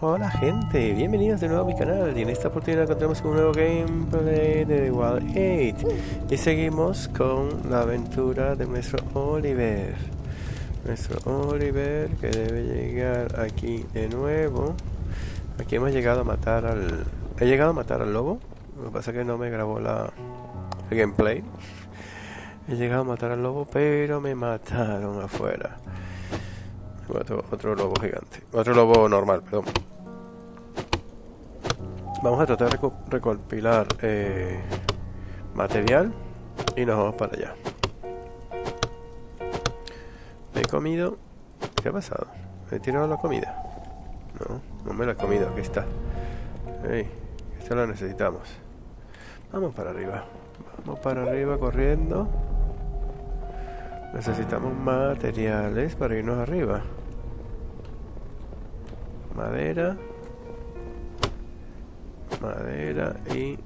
Hola gente, bienvenidos de nuevo a mi canal. Y en esta oportunidad encontramos un nuevo gameplay de Wild 8 y seguimos con la aventura de nuestro Oliver. Nuestro Oliver que debe llegar aquí de nuevo. Aquí hemos llegado a matar al he llegado a matar al lobo. Lo que pasa es que no me grabó la el gameplay. He llegado a matar al lobo pero me mataron afuera otro, otro lobo gigante otro lobo normal perdón Vamos a tratar de recopilar eh, material y nos vamos para allá. he comido. ¿Qué ha pasado? ¿He tirado la comida? No, no me la he comido. Aquí está. Hey, esta la necesitamos. Vamos para arriba. Vamos para arriba corriendo. Necesitamos materiales para irnos arriba. Madera madera y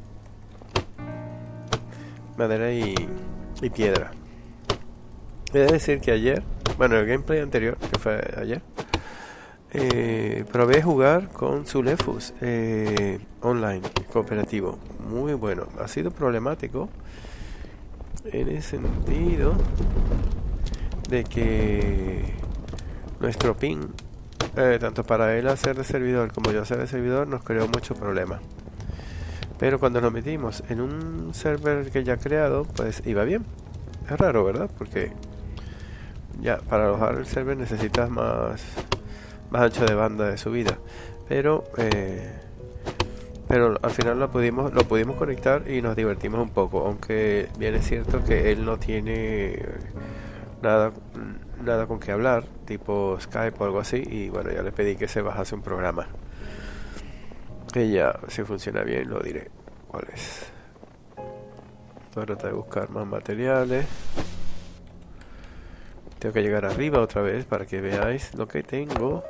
madera y, y piedra. He de decir que ayer bueno el gameplay anterior que fue ayer eh, probé jugar con Zulefus eh, online cooperativo. Muy bueno. Ha sido problemático en el sentido de que nuestro ping eh, tanto para él hacer de servidor como yo hacer de servidor nos creó mucho problema pero cuando nos metimos en un server que ya creado, pues iba bien. Es raro, ¿verdad? Porque ya para alojar el server necesitas más, más ancho de banda de subida. Pero eh, pero al final lo pudimos lo pudimos conectar y nos divertimos un poco aunque bien es cierto que él no tiene nada nada con que hablar tipo Skype o algo así y bueno ya le pedí que se bajase un programa. Que ya si funciona bien lo diré cuál es. Voy a tratar de buscar más materiales. Tengo que llegar arriba otra vez para que veáis lo que tengo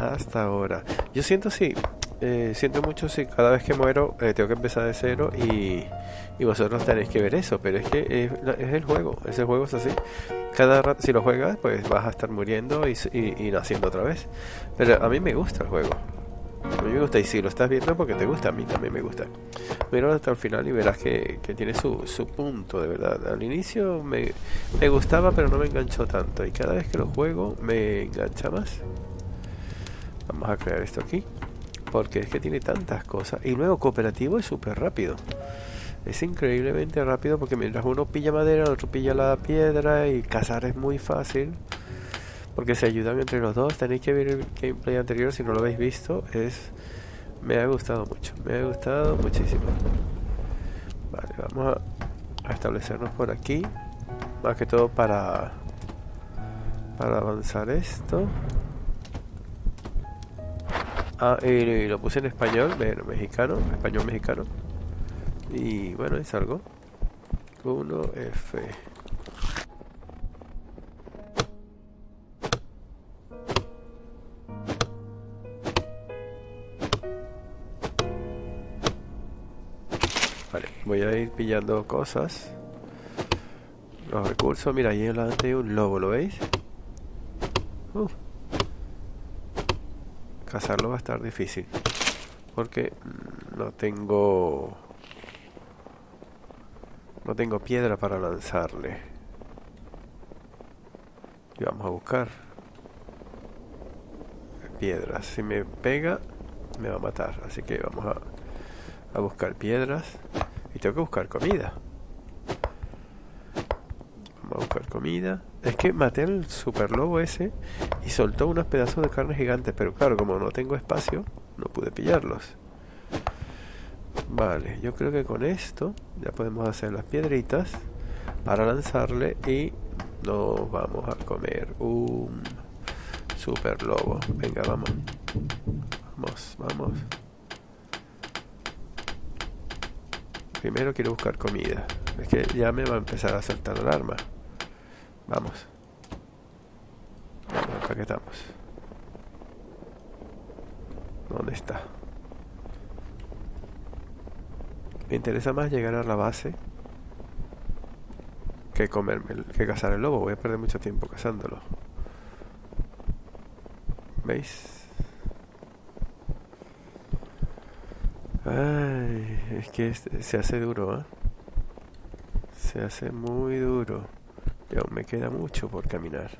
hasta ahora. Yo siento sí eh, siento mucho si cada vez que muero eh, tengo que empezar de cero y, y, vosotros tenéis que ver eso pero es que es, el juego ese juego es así cada rato si lo juegas pues vas a estar muriendo y, y, y naciendo otra vez pero a mí me gusta el juego a mí me gusta y si lo estás viendo porque te gusta, a mí también me gusta. Mira hasta el final y verás que, tiene su, su, punto, de verdad. Al inicio me, me gustaba pero no me enganchó tanto y cada vez que lo juego me engancha más. Vamos a crear esto aquí porque es que tiene tantas cosas. Y luego cooperativo es súper rápido. Es increíblemente rápido porque mientras uno pilla madera, el otro pilla la piedra y cazar es muy fácil porque se ayudan entre los dos. Tenéis que ver el gameplay anterior si no lo habéis visto. Es me ha gustado mucho, me ha gustado muchísimo. Vale, vamos a, establecernos por aquí, más que todo para para avanzar esto. Ah, y lo puse en español, bueno, mexicano, español mexicano. Y bueno, es algo. 1F. voy a ir pillando cosas. Los recursos, mira, ahí delante hay un lobo, ¿lo veis? Uh. Cazarlo va a estar difícil. Porque no tengo... No tengo piedra para lanzarle. Y vamos a buscar piedras. Si me pega, me va a matar. Así que vamos a, a buscar piedras. Y tengo que buscar comida. Vamos a buscar comida. Es que maté al super lobo ese y soltó unos pedazos de carne gigantes. Pero claro, como no tengo espacio, no pude pillarlos. Vale, yo creo que con esto ya podemos hacer las piedritas para lanzarle y nos vamos a comer un super lobo. Venga, vamos. Vamos, vamos. Primero quiero buscar comida. Es que ya me va a empezar a saltar el arma. Vamos. Vamos, acá que estamos. ¿Dónde está? Me interesa más llegar a la base que comerme, que cazar el lobo. Voy a perder mucho tiempo cazándolo. ¿Veis? Ay, es que se hace duro, ¿eh? Se hace muy duro. Y aún me queda mucho por caminar.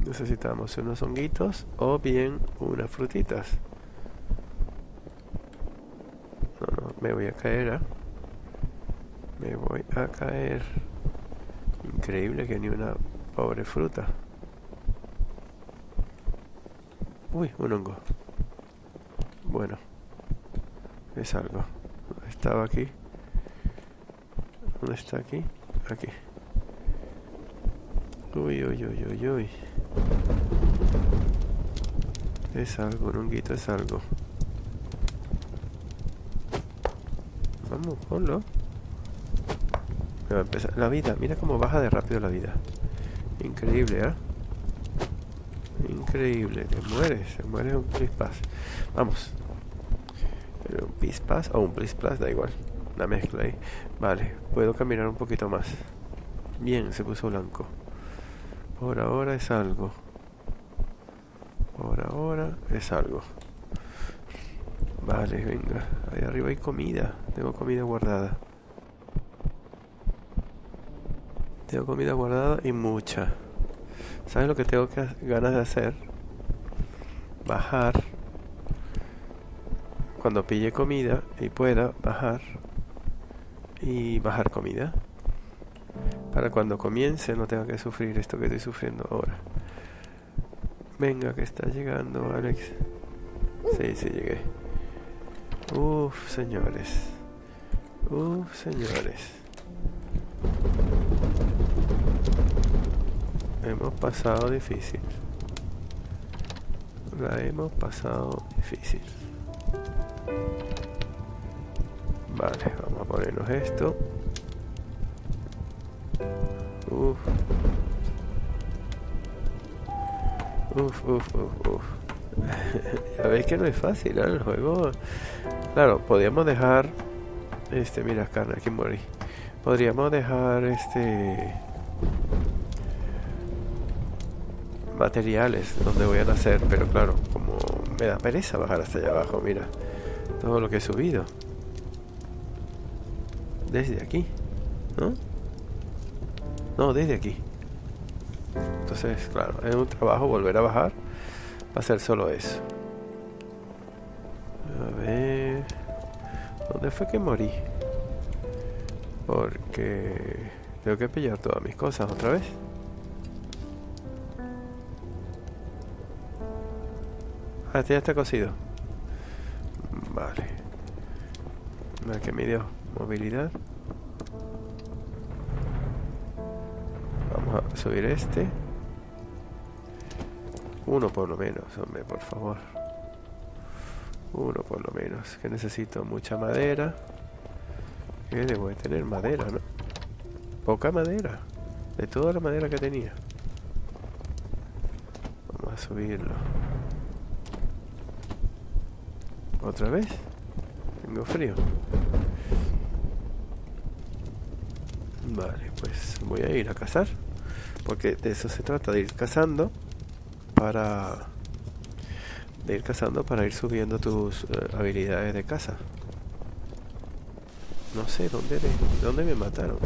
Necesitamos unos honguitos o bien unas frutitas. No, no, me voy a caer, ¿eh? Me voy a caer. Increíble que ni una pobre fruta. Uy, un hongo. Bueno, es algo. Estaba aquí. ¿Dónde está aquí? Aquí. Uy, uy, uy, uy, uy. Es algo, un honguito es algo. Vamos, ponlo. Me a empezar. La vida, mira cómo baja de rápido la vida. Increíble, ¿eh? Increíble, te mueres, te mueres un pispas. Vamos. Un pispas o un plus da igual. Una mezcla ahí. Vale, puedo caminar un poquito más. Bien, se puso blanco. Por ahora es algo. Por ahora es algo. Vale, venga. Ahí arriba hay comida. Tengo comida guardada. Tengo comida guardada y mucha. ¿Sabes lo que tengo que ganas de hacer? Bajar. Cuando pille comida y pueda bajar. Y bajar comida. Para cuando comience no tenga que sufrir esto que estoy sufriendo ahora. Venga, que está llegando, Alex. Sí, sí, llegué. Uf, señores. Uf, señores. hemos pasado difícil. La hemos pasado difícil. Vale, vamos a ponernos esto. Uf. Uf, uf, uf, uf. ya veis que no es fácil, ¿no? El juego... Claro, podríamos dejar... Este, mira, carne, aquí morí. Podríamos dejar este materiales donde voy a nacer, pero claro, como me da pereza bajar hasta allá abajo, mira, todo lo que he subido. Desde aquí, ¿no? No, desde aquí. Entonces, claro, es un trabajo volver a bajar va a ser solo eso. ¿Dónde fue que morí? Porque tengo que pillar todas mis cosas otra vez. Ah, este ya está cosido. Vale. Vale, que me dio movilidad. Vamos a subir este. Uno por lo menos, hombre, por favor. Uno por lo menos. Que necesito mucha madera. Que debo de tener madera, ¿no? Poca madera. De toda la madera que tenía. Vamos a subirlo. ¿Otra vez? Tengo frío. Vale, pues voy a ir a cazar. Porque de eso se trata, de ir cazando para... Ir cazando para ir subiendo tus eh, habilidades de caza. No sé, ¿dónde, ¿dónde me mataron?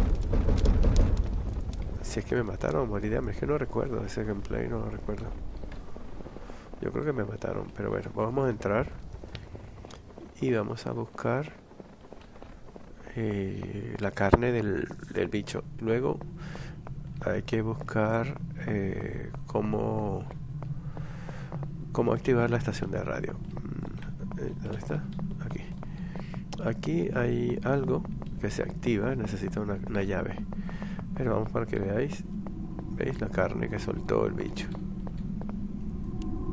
Si es que me mataron, morí de. Es que no recuerdo ese gameplay, no lo recuerdo. Yo creo que me mataron, pero bueno, vamos a entrar y vamos a buscar eh, la carne del, bicho. Luego hay que buscar eh, cómo, cómo activar la estación de radio. Mm, eh, ¿Dónde está? Aquí. Aquí hay algo que se activa, necesita una, una llave. Pero vamos para que veáis. ¿Veis la carne que soltó el bicho?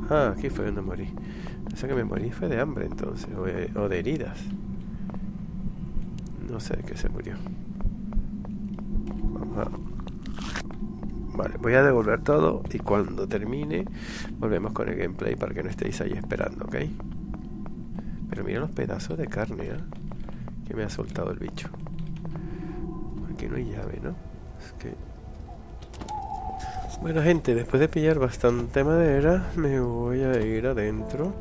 Ah, aquí fue donde morí. Esa que me morí fue de hambre entonces, o de, heridas. No sé de qué se murió. Vamos a... Vale, voy a devolver todo y cuando termine volvemos con el gameplay para que no estéis ahí esperando, ¿ok? Pero mira los pedazos de carne, ¿eh? Que me ha soltado el bicho. Aquí no hay llave, ¿no? Es que... Bueno, gente, después de pillar bastante madera, me voy a ir adentro.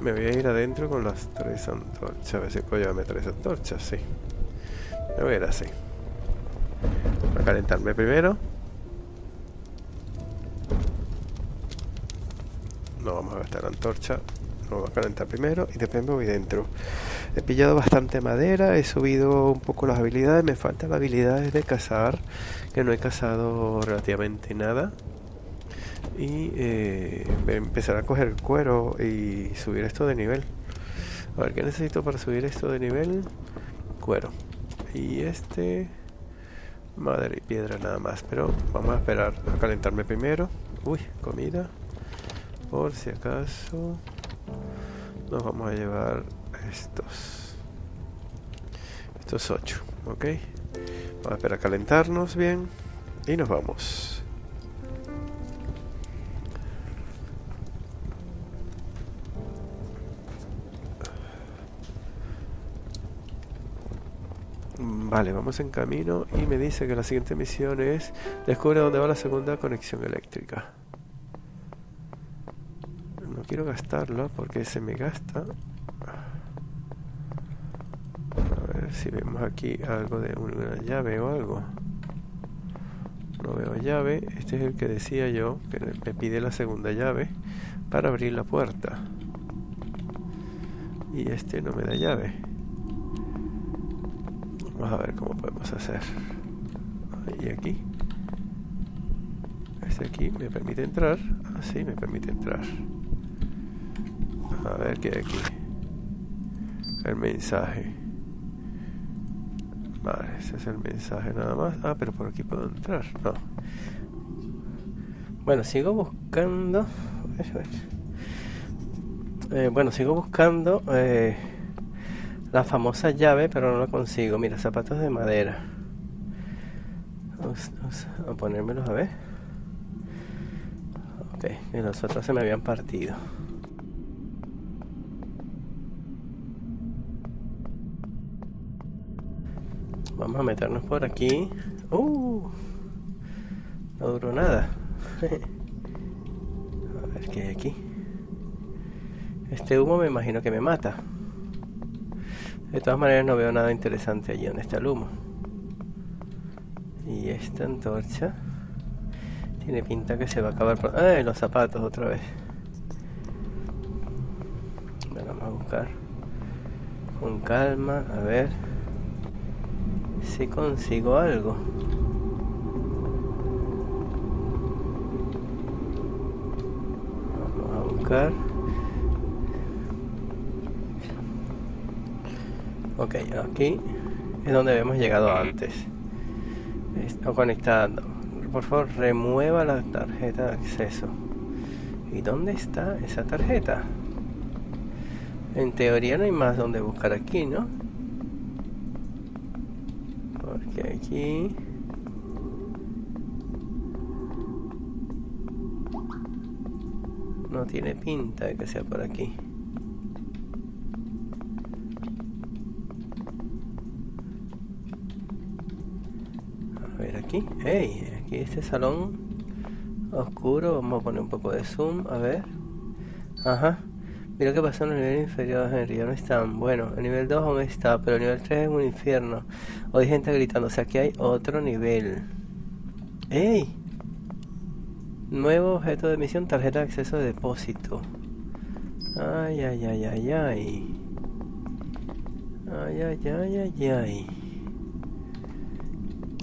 Me voy a ir adentro con las tres antorchas. A ver si puedo llevarme tres antorchas, sí. Voy a ir así. Voy a calentarme primero. No vamos a gastar la antorcha. No vamos a calentar primero y después me voy dentro. He pillado bastante madera, he subido un poco las habilidades. Me faltan las habilidades de cazar, que no he cazado relativamente nada y eh, empezar a coger cuero y subir esto de nivel. A ver, ¿qué necesito para subir esto de nivel? Cuero. Y este... Madera y piedra nada más. Pero vamos a esperar a calentarme primero. Uy, comida. Por si acaso... Nos vamos a llevar estos. Estos ocho, ¿ok? Vamos a esperar a calentarnos bien. Y nos vamos. Vale, vamos en camino y me dice que la siguiente misión es descubre dónde va la segunda conexión eléctrica. No quiero gastarla porque se me gasta. A ver si vemos aquí algo de una llave o algo. No veo llave. Este es el que decía yo, que me pide la segunda llave para abrir la puerta. Y este no me da llave. Vamos a ver cómo podemos hacer. Y aquí. Este aquí me permite entrar. Así me permite entrar. A ver qué hay aquí. El mensaje. Vale, ese es el mensaje nada más. Ah, pero por aquí puedo entrar. No. Bueno, sigo buscando. Eh, bueno, sigo buscando. Eh, la famosa llave, pero no la consigo. Mira, zapatos de madera. Vamos, a ponérmelos a ver. Ok, y los otros se me habían partido. Vamos a meternos por aquí. Uh, no duró nada. a ver qué hay aquí. Este humo me imagino que me mata. De todas maneras no veo nada interesante allí donde está el humo. Y esta antorcha tiene pinta que se va a acabar por... ¡Ay! Los zapatos otra vez. vamos a buscar con calma, a ver si consigo algo. Vamos a buscar. Ok, aquí es donde habíamos llegado antes. Está conectando. Por favor, remueva la tarjeta de acceso. ¿Y dónde está esa tarjeta? En teoría no hay más donde buscar aquí, ¿no? Porque aquí... No tiene pinta de que sea por aquí. Aquí. Hey, aquí este salón oscuro. Vamos a poner un poco de zoom. A ver. Ajá. Mira qué pasó en el nivel inferior, Henry. Ya no están. Bueno, el nivel 2 aún está, pero el nivel 3 es un infierno. O hay gente gritando. O sea, aquí hay otro nivel. ¡Ey! Nuevo objeto de misión, tarjeta de acceso de depósito. Ay, ay, ay, ay, ay. Ay, ay, ay, ay, ay.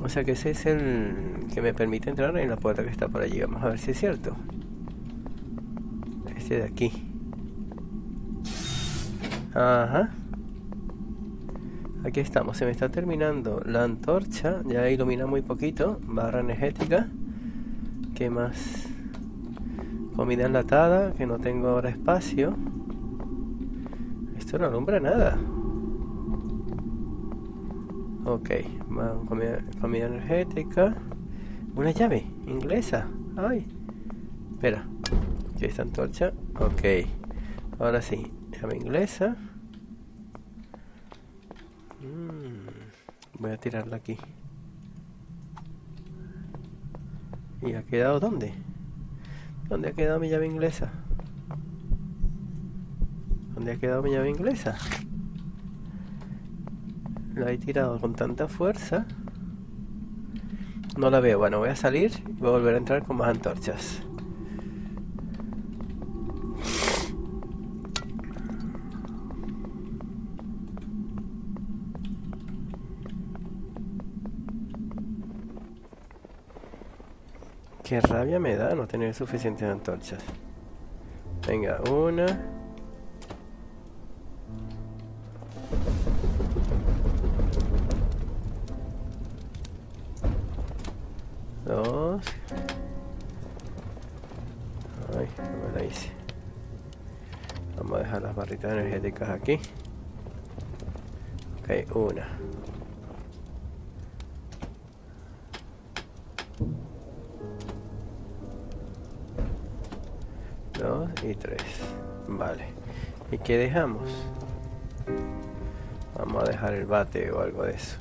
O sea que ese es el que me permite entrar en la puerta que está por allí. Vamos a ver si es cierto. Este de aquí. Ajá. Aquí estamos. Se me está terminando la antorcha. Ya ilumina muy poquito. Barra energética. ¿Qué más? Comida enlatada. Que no tengo ahora espacio. Esto no alumbra nada. Ok, comida, comida energética. Una llave inglesa. Ay. Espera. Aquí está antorcha. Ok. Ahora sí. Llave inglesa. Mm, voy a tirarla aquí. ¿Y ha quedado dónde? ¿Dónde ha quedado mi llave inglesa? ¿Dónde ha quedado mi llave inglesa? La he tirado con tanta fuerza. No la veo. Bueno, voy a salir y voy a volver a entrar con más antorchas. Qué rabia me da no tener suficientes antorchas. Venga, una. Energéticas aquí. Ok, una. Dos y tres. Vale. ¿Y qué dejamos? Vamos a dejar el bate o algo de eso.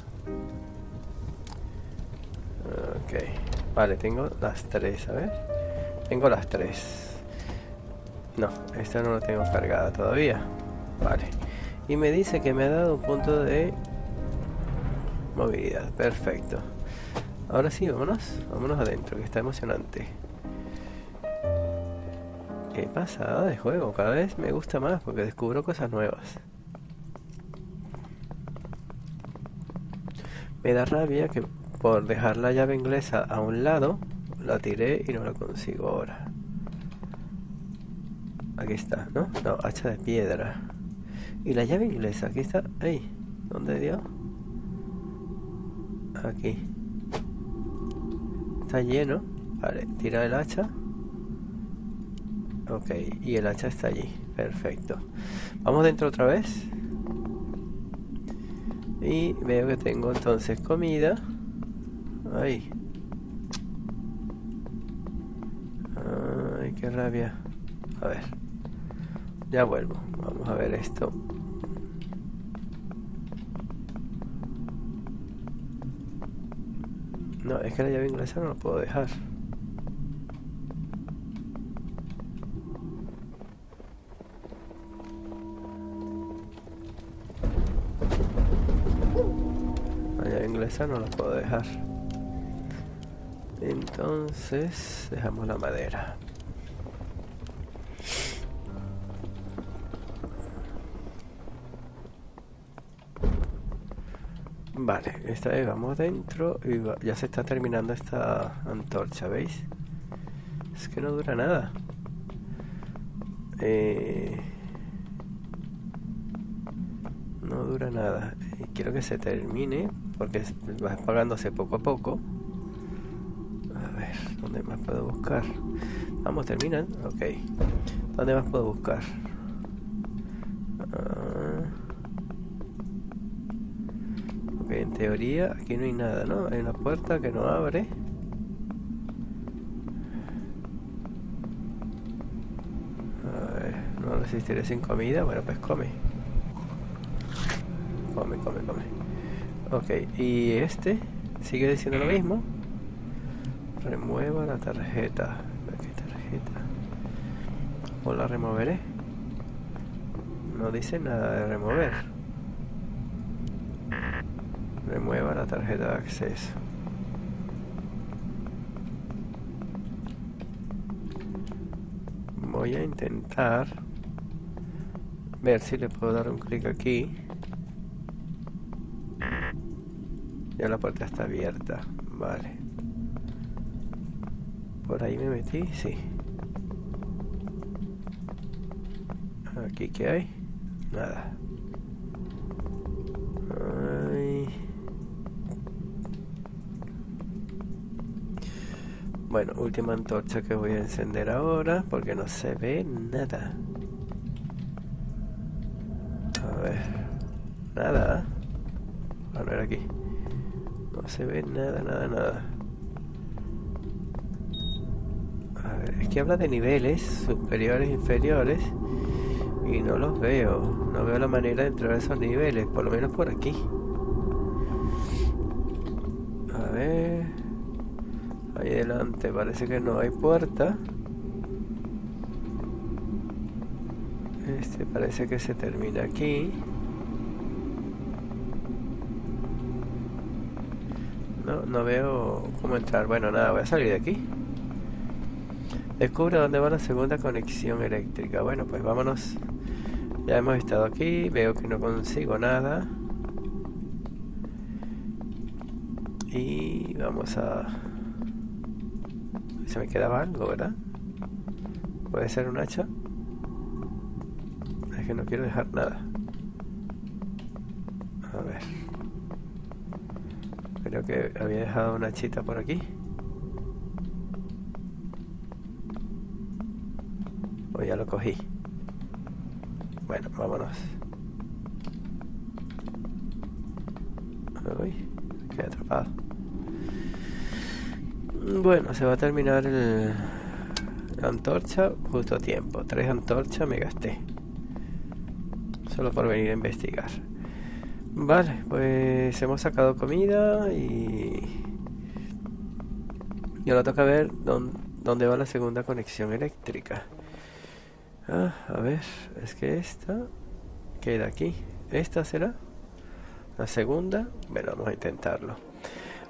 Ok. Vale, tengo las tres, a ver. Tengo las tres. No, esta no la tengo cargada todavía. Vale. Y me dice que me ha dado un punto de movilidad. Perfecto. Ahora sí, vámonos. Vámonos adentro, que está emocionante. Qué pasada de juego. Cada vez me gusta más porque descubro cosas nuevas. Me da rabia que por dejar la llave inglesa a un lado, la tiré y no la consigo ahora. Aquí está, ¿no? No, hacha de piedra. Y la llave inglesa, aquí está. ¡Ey! ¿Dónde dio? Aquí. Está lleno. Vale, tira el hacha. Ok, y el hacha está allí. Perfecto. Vamos dentro otra vez. Y veo que tengo entonces comida. Ay. Ay, qué rabia. A ver. Ya vuelvo. Vamos a ver esto. No, es que la llave inglesa no la puedo dejar. La llave inglesa no la puedo dejar. Entonces, dejamos la madera. Vale, esta vez vamos dentro y ya se está terminando esta antorcha, ¿veis? Es que no dura nada. Eh, no dura nada. Y quiero que se termine porque va apagándose poco a poco. A ver, ¿dónde más puedo buscar? Vamos, terminan. Ok. ¿Dónde más puedo buscar? Ah. Ok, en teoría aquí no hay nada, ¿no? Hay una puerta que no abre. A ver, no resistiré sin comida. Bueno, pues come. Come, come, come. Ok, y este sigue diciendo lo mismo. Remueva la tarjeta. ¿Qué tarjeta? ¿O la removeré? No dice nada de remover. Remueva la tarjeta de acceso. Voy a intentar ver si le puedo dar un clic aquí. Ya la puerta está abierta. Vale. Por ahí me metí, sí. Aquí qué hay? Nada. Ay. Bueno, última antorcha que voy a encender ahora porque no se ve nada. A ver. Nada. A ver aquí. No se ve nada, nada, nada. A ver, es que habla de niveles superiores inferiores y no los veo. No veo la manera de entrar a esos niveles, por lo menos por aquí. Ahí adelante parece que no hay puerta. Este parece que se termina aquí. No, no veo cómo entrar. Bueno, nada, voy a salir de aquí. Descubre dónde va la segunda conexión eléctrica. Bueno, pues vámonos. Ya hemos estado aquí. Veo que no consigo nada. Y vamos a... Se me quedaba algo, ¿verdad? ¿Puede ser un hacha? Es que no quiero dejar nada. A ver. Creo que había dejado una chita por aquí. O ya lo cogí. Bueno, vámonos. Uy, quedé atrapado. Bueno, se va a terminar el, antorcha justo a tiempo. Tres antorchas me gasté. Solo por venir a investigar. Vale, pues hemos sacado comida y... Y ahora toca ver dónde, dónde va la segunda conexión eléctrica. Ah, a ver, es que esta queda aquí. ¿Esta será? La segunda. Bueno, vamos a intentarlo.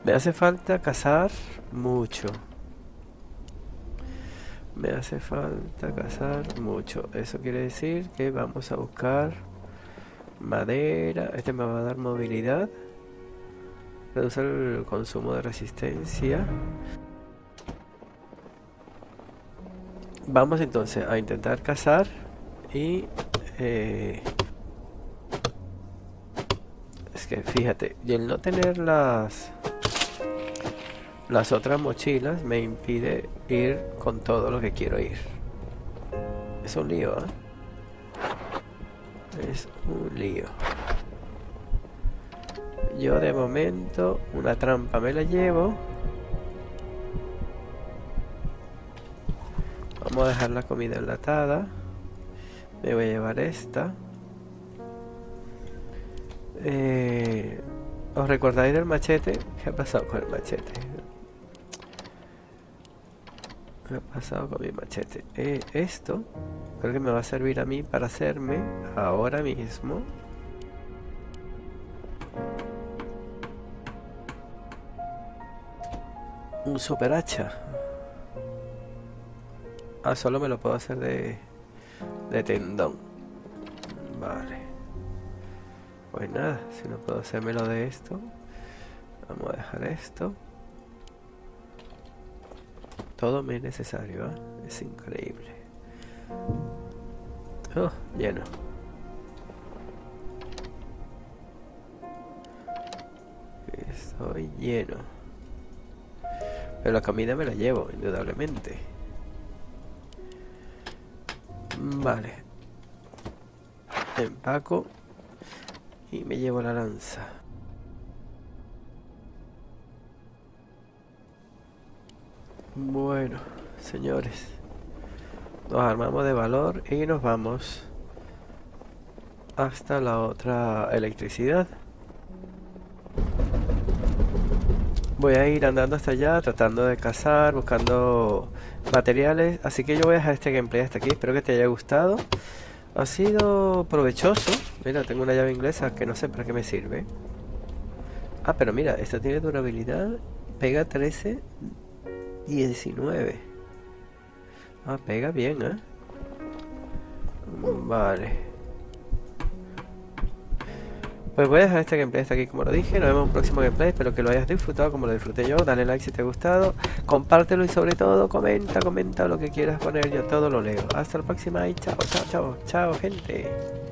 Me hace falta cazar mucho. Me hace falta cazar mucho. Eso quiere decir que vamos a buscar madera. Este me va a dar movilidad. Reduce el consumo de resistencia. Vamos entonces a intentar cazar y... Eh, es que fíjate, y el no tener las... Las otras mochilas me impide ir con todo lo que quiero ir. Es un lío, ¿eh? Es un lío. Yo de momento una trampa me la llevo. Vamos a dejar la comida enlatada. Me voy a llevar esta. Eh, ¿Os recordáis del machete? ¿Qué ha pasado con el machete? ¿Qué ha pasado con mi machete? Eh, esto creo que me va a servir a mí para hacerme ahora mismo un super hacha. Ah, solo me lo puedo hacer de, de tendón. Vale. Pues nada, si no puedo hacérmelo de esto, vamos a dejar esto. Todo me es necesario, ¿eh? es increíble. Oh, lleno. Estoy lleno. Pero la comida me la llevo, indudablemente. Vale. Empaco. Y me llevo la lanza. Bueno, señores. Nos armamos de valor y nos vamos hasta la otra electricidad. Voy a ir andando hasta allá, tratando de cazar, buscando materiales. Así que yo voy a dejar este gameplay hasta aquí. Espero que te haya gustado. Ha sido provechoso. Mira, tengo una llave inglesa que no sé para qué me sirve. Ah, pero mira, esta tiene durabilidad. Pega 13, 19. Ah, pega bien, ¿eh? Vale. Pues voy a dejar este gameplay hasta aquí como lo dije. Nos vemos en un próximo gameplay. Espero que lo hayas disfrutado como lo disfruté yo. Dale like si te ha gustado. Compártelo y sobre todo comenta, comenta lo que quieras poner. Yo todo lo leo. Hasta la próxima y chao, chao, chao. Chao, gente.